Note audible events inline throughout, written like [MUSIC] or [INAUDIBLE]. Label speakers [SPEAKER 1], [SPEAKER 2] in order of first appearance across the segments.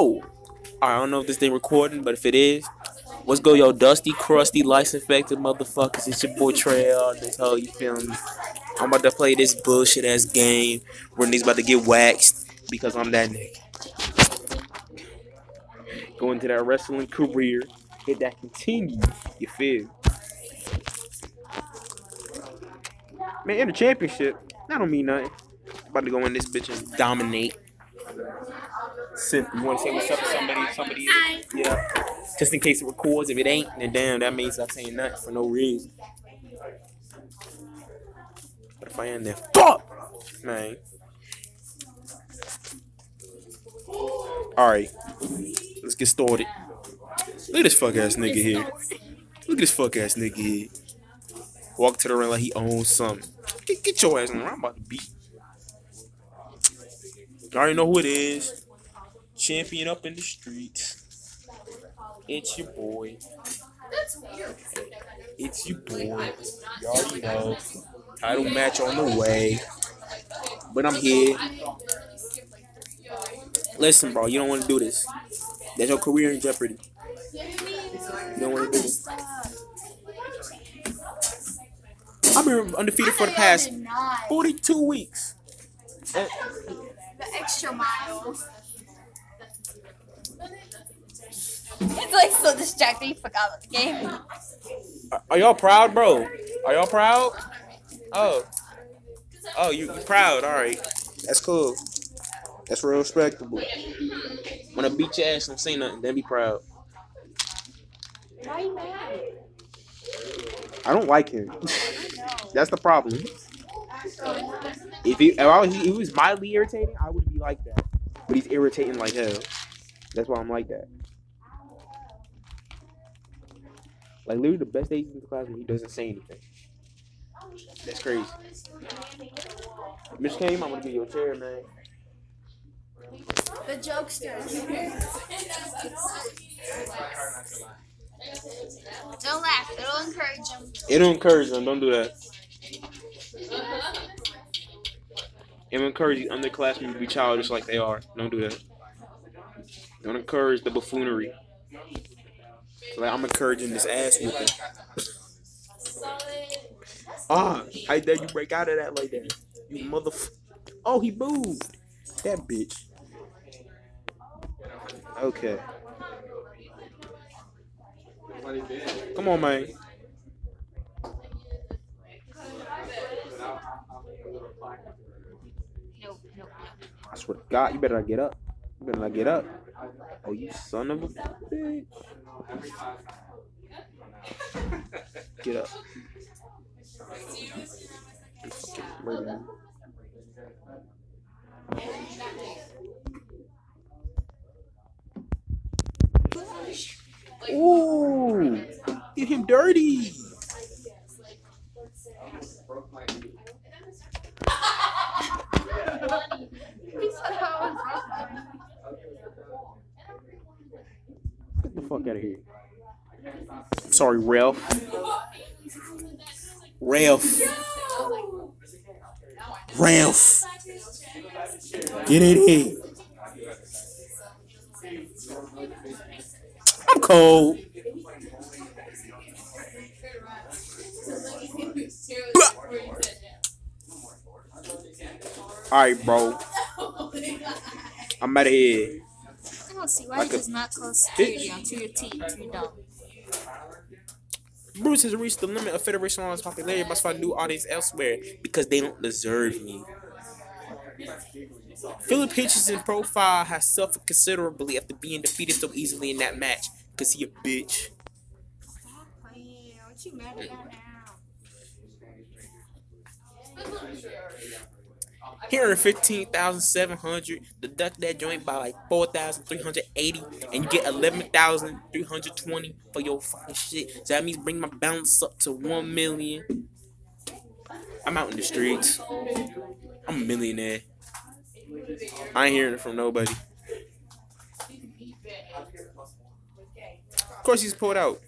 [SPEAKER 1] Oh, I don't know if this thing recording, but if it is, what's go, yo, dusty, crusty, lice infected motherfuckers? It's your boy Trail. This whole, you feel me? I'm about to play this bullshit ass game where niggas about to get waxed because I'm that nigga. Go into that wrestling career, hit that continue. You feel? Man, in the championship, that don't mean nothing. About to go in this bitch and dominate. You want to say what's up to somebody? Somebody?
[SPEAKER 2] Hi.
[SPEAKER 1] Yeah. Just in case it records. If it ain't, then damn, that means I'm saying nothing for no reason. But if I am there, fuck, man. All right, let's get started. Look at this fuck ass nigga here. Look at this fuck ass nigga here. Walk to the ring like he owns something. Get, get your ass on. I'm about to beat. I already know who it is. Champion up in the streets. It's your boy. It's your boy. You already know. Title match on the way. But I'm here. Listen, bro, you don't want to do this. There's your career in jeopardy. You don't want to do this. I've been undefeated for the past 42 weeks.
[SPEAKER 2] The extra mile. [LAUGHS] It's like so distracting. You forgot about the game.
[SPEAKER 1] Are- Are y'all proud, bro? Are y'all proud? Oh. Oh, you, you proud. All right. That's cool. That's real respectable. When I beat your ass, don't say nothing. Then be proud.
[SPEAKER 2] Why you mad?
[SPEAKER 1] I don't like him. [LAUGHS] That's the problem. If he, if, I was, if he was mildly irritating, I would be like that. But he's irritating like hell. That's why I'm like that. Like literally, the best days in the class when he doesn't say anything. That's crazy. Miss Kame, I'm gonna give you a chair, man.
[SPEAKER 2] The jokesters. Don't laugh. It'll encourage them.
[SPEAKER 1] It'll encourage them. Don't do that. It'll encourage the underclassmen to be childish like they are. Don't do that. Don't encourage the buffoonery. Like I'm encouraging this ass whooping. [LAUGHS] ah, how dare you break out of that like that? You motherf. Oh, he moved. That bitch. Okay. Come on, man. I swear to God, you better not get up. You better not get up. Oh, you son of a bitch. Get up. You fucking murderer. Ooh, get him dirty.
[SPEAKER 2] He said I was wrong.
[SPEAKER 1] Get the fuck out of here. Sorry, Ralph. Ralph. Ralph. Get in here. I'm cold. Alright, bro. I'm out of here.
[SPEAKER 2] See why
[SPEAKER 1] Like
[SPEAKER 2] does not call security onto your team. Too dumb.
[SPEAKER 1] Bruce has reached the limit of Federation Law's popularity. Must find new audience elsewhere because they don't deserve me. Philip Hitchens' profile has suffered considerably after being defeated so easily in that match because he a bitch.
[SPEAKER 2] What you mad about now?
[SPEAKER 1] Here are 15,700. Deduct that joint by like 4,380 and you get 11,320 for your fucking shit. So that means bring my balance up to 1 million. I'm out in the streets. I'm a millionaire. I ain't hearing it from nobody. Of course he's pulled out.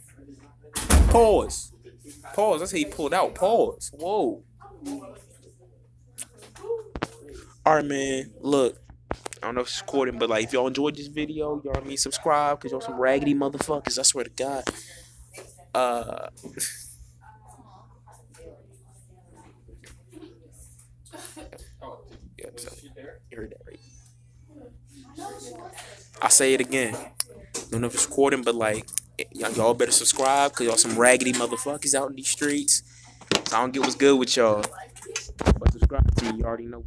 [SPEAKER 1] Pause. Pause. That's how he pulled out. Pause. Whoa. Alright, man. Look, I don't know if it's recording, but like if y'all enjoyed this video, y'all I mean subscribe because y'all some raggedy motherfuckers. I swear to God. Uh. right. I say it again. Don't know if it's recording, but like y'all, better subscribe because y'all some raggedy motherfuckers out in these streets. So I don't get what's good with y'all. But subscribe to me. You already know.